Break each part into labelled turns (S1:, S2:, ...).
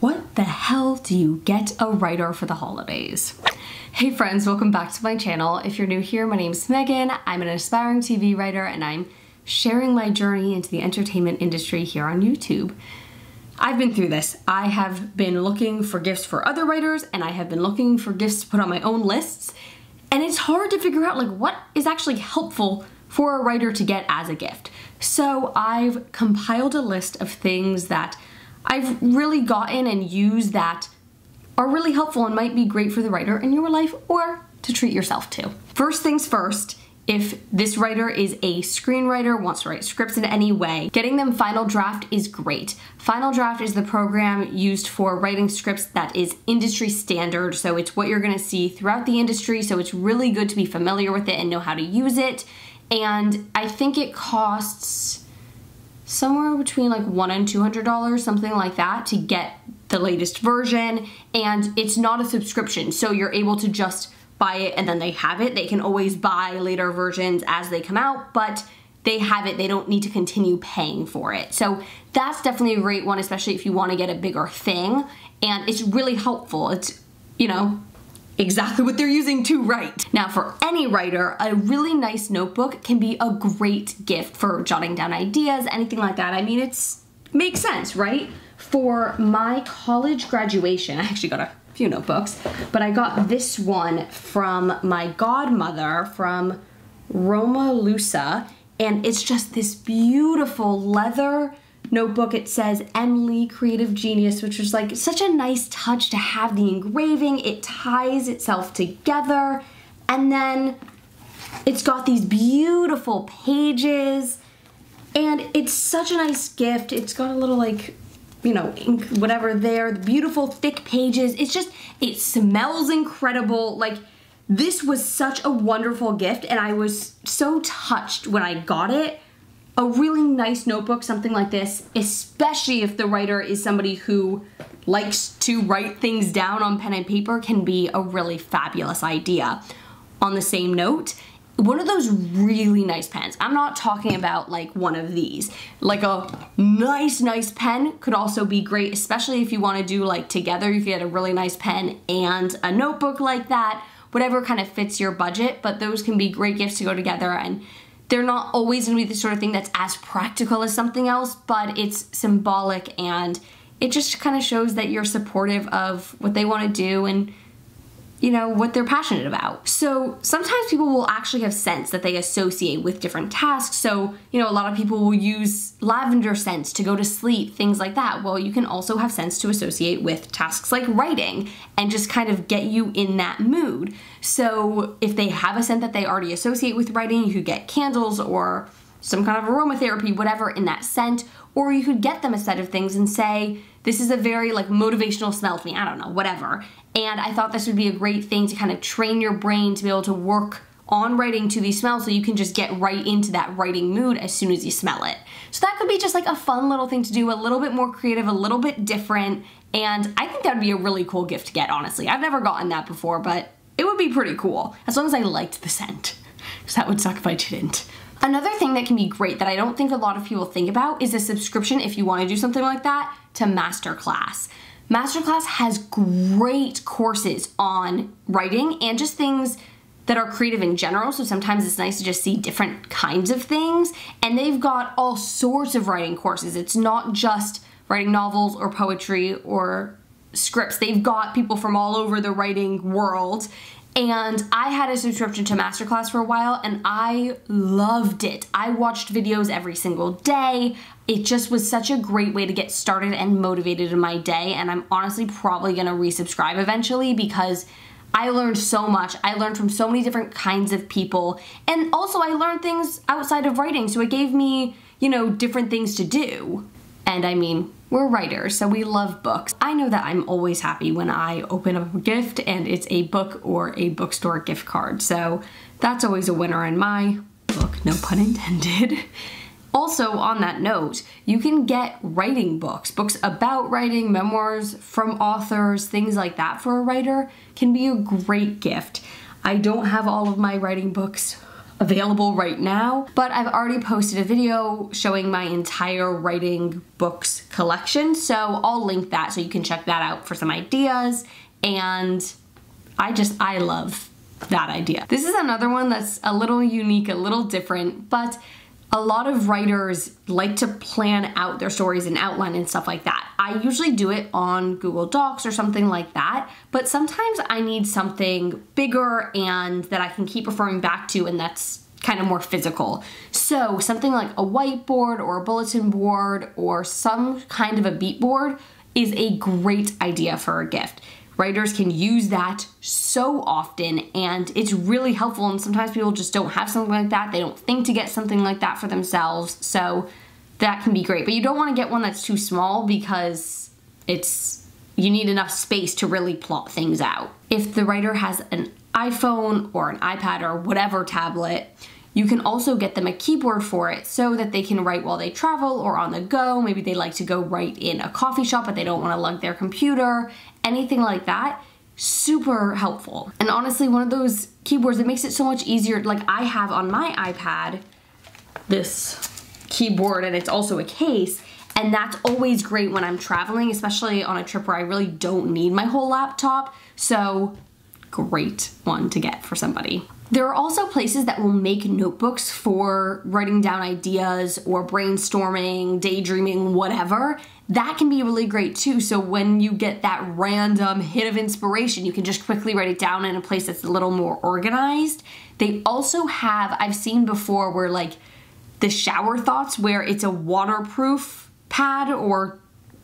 S1: What the hell do you get a writer for the holidays? Hey friends, welcome back to my channel. If you're new here, my name's Megan. I'm an aspiring TV writer and I'm sharing my journey into the entertainment industry here on YouTube. I've been through this. I have been looking for gifts for other writers and I have been looking for gifts to put on my own lists. And it's hard to figure out like what is actually helpful for a writer to get as a gift. So I've compiled a list of things that I've really gotten and used that are really helpful and might be great for the writer in your life or to treat yourself to. First things first, if this writer is a screenwriter, wants to write scripts in any way, getting them Final Draft is great. Final Draft is the program used for writing scripts that is industry standard, so it's what you're gonna see throughout the industry, so it's really good to be familiar with it and know how to use it. And I think it costs somewhere between like one and two hundred dollars, something like that, to get the latest version. And it's not a subscription, so you're able to just buy it and then they have it. They can always buy later versions as they come out, but they have it. They don't need to continue paying for it. So that's definitely a great one, especially if you want to get a bigger thing. And it's really helpful. It's, you know, exactly what they're using to write. Now for any writer, a really nice notebook can be a great gift for jotting down ideas, anything like that. I mean, it's makes sense, right? For my college graduation, I actually got a few notebooks, but I got this one from my godmother from Roma Lusa, and it's just this beautiful leather notebook, it says Emily Creative Genius, which was like such a nice touch to have the engraving. It ties itself together. And then it's got these beautiful pages. And it's such a nice gift. It's got a little like, you know, ink, whatever there, the beautiful thick pages. It's just, it smells incredible. Like, this was such a wonderful gift, and I was so touched when I got it a really nice notebook, something like this, especially if the writer is somebody who likes to write things down on pen and paper, can be a really fabulous idea. On the same note, one of those really nice pens. I'm not talking about like one of these. Like a nice, nice pen could also be great, especially if you want to do like together, if you had a really nice pen and a notebook like that, whatever kind of fits your budget, but those can be great gifts to go together and they're not always going to be the sort of thing that's as practical as something else, but it's symbolic and it just kind of shows that you're supportive of what they want to do and you know, what they're passionate about. So sometimes people will actually have scents that they associate with different tasks. So, you know, a lot of people will use lavender scents to go to sleep, things like that. Well, you can also have scents to associate with tasks like writing and just kind of get you in that mood. So if they have a scent that they already associate with writing, you could get candles or some kind of aromatherapy, whatever in that scent, or you could get them a set of things and say, this is a very like motivational smell to me, I don't know, whatever. And I thought this would be a great thing to kind of train your brain to be able to work on writing to these smells so you can just get right into that writing mood as soon as you smell it. So that could be just like a fun little thing to do, a little bit more creative, a little bit different, and I think that would be a really cool gift to get, honestly. I've never gotten that before, but it would be pretty cool, as long as I liked the scent. Because that would suck if I didn't. Another thing that can be great that I don't think a lot of people think about is a subscription if you want to do something like that to Masterclass. Masterclass has great courses on writing and just things that are creative in general. So sometimes it's nice to just see different kinds of things. And they've got all sorts of writing courses. It's not just writing novels or poetry or scripts. They've got people from all over the writing world. And I had a subscription to Masterclass for a while and I loved it. I watched videos every single day. It just was such a great way to get started and motivated in my day. And I'm honestly probably gonna resubscribe eventually because I learned so much. I learned from so many different kinds of people. And also I learned things outside of writing. So it gave me, you know, different things to do. And I mean, we're writers, so we love books. I know that I'm always happy when I open up a gift and it's a book or a bookstore gift card. So that's always a winner in my book, no pun intended. Also, on that note, you can get writing books, books about writing, memoirs from authors, things like that for a writer can be a great gift. I don't have all of my writing books available right now, but I've already posted a video showing my entire writing books collection, so I'll link that so you can check that out for some ideas. And I just, I love that idea. This is another one that's a little unique, a little different, but a lot of writers like to plan out their stories and outline and stuff like that. I usually do it on Google Docs or something like that, but sometimes I need something bigger and that I can keep referring back to and that's kind of more physical. So something like a whiteboard or a bulletin board or some kind of a beat board is a great idea for a gift. Writers can use that so often and it's really helpful and sometimes people just don't have something like that. They don't think to get something like that for themselves. So that can be great. But you don't want to get one that's too small because it's you need enough space to really plot things out. If the writer has an iPhone or an iPad or whatever tablet, you can also get them a keyboard for it so that they can write while they travel or on the go. Maybe they like to go write in a coffee shop but they don't want to lug their computer, anything like that. Super helpful. And honestly, one of those keyboards that makes it so much easier. Like I have on my iPad this keyboard and it's also a case and that's always great when I'm traveling, especially on a trip where I really don't need my whole laptop. So great one to get for somebody. There are also places that will make notebooks for writing down ideas or brainstorming, daydreaming, whatever. That can be really great too. So when you get that random hit of inspiration, you can just quickly write it down in a place that's a little more organized. They also have, I've seen before where like the shower thoughts where it's a waterproof pad or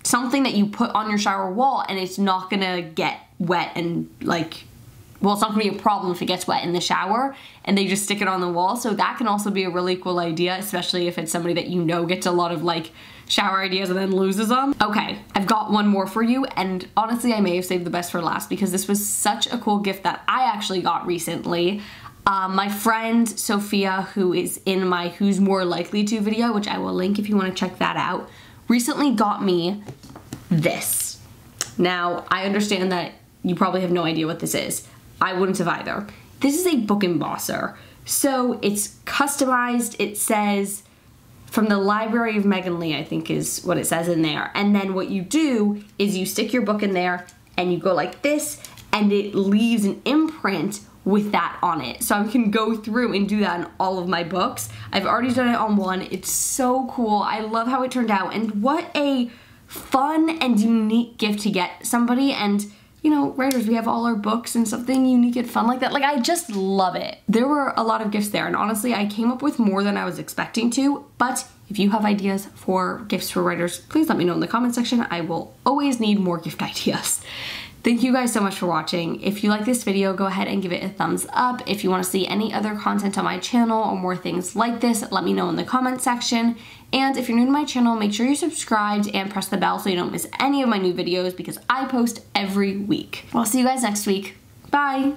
S1: something that you put on your shower wall and it's not gonna get wet and like well, it's not gonna be a problem if it gets wet in the shower and they just stick it on the wall. So that can also be a really cool idea, especially if it's somebody that you know gets a lot of like shower ideas and then loses them. Okay, I've got one more for you and honestly I may have saved the best for last because this was such a cool gift that I actually got recently. Um, my friend Sophia, who is in my Who's More Likely To video, which I will link if you wanna check that out, recently got me this. Now, I understand that you probably have no idea what this is. I wouldn't have either. This is a book embosser. So it's customized. It says from the Library of Megan Lee, I think is what it says in there. And then what you do is you stick your book in there and you go like this and it leaves an imprint with that on it. So I can go through and do that on all of my books. I've already done it on one. It's so cool. I love how it turned out and what a fun and unique gift to get somebody and you know, writers, we have all our books and something unique and fun like that. Like, I just love it. There were a lot of gifts there, and honestly, I came up with more than I was expecting to, but if you have ideas for gifts for writers, please let me know in the comment section. I will always need more gift ideas. Thank you guys so much for watching. If you like this video, go ahead and give it a thumbs up. If you want to see any other content on my channel or more things like this, let me know in the comment section. And if you're new to my channel, make sure you're subscribed and press the bell so you don't miss any of my new videos because I post every week. I'll see you guys next week. Bye!